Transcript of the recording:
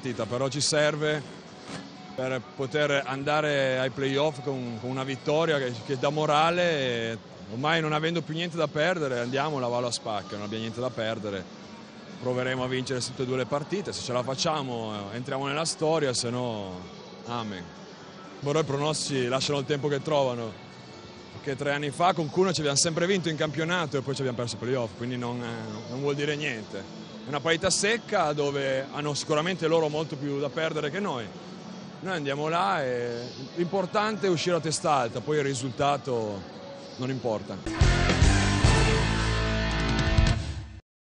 partita, però ci serve per poter andare ai playoff con, con una vittoria che, che dà morale. Ormai non avendo più niente da perdere, andiamo, la valo a spacca, non abbiamo niente da perdere. Proveremo a vincere tutte e due le partite, se ce la facciamo entriamo nella storia, se no, amen. Però i pronostici lasciano il tempo che trovano, perché tre anni fa con Cuneo ci abbiamo sempre vinto in campionato e poi ci abbiamo perso i playoff, quindi non, non vuol dire niente. È una partita secca dove hanno sicuramente loro molto più da perdere che noi. Noi andiamo là e l'importante è uscire a testa alta, poi il risultato non importa.